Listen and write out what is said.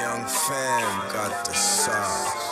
Young fam got the sauce.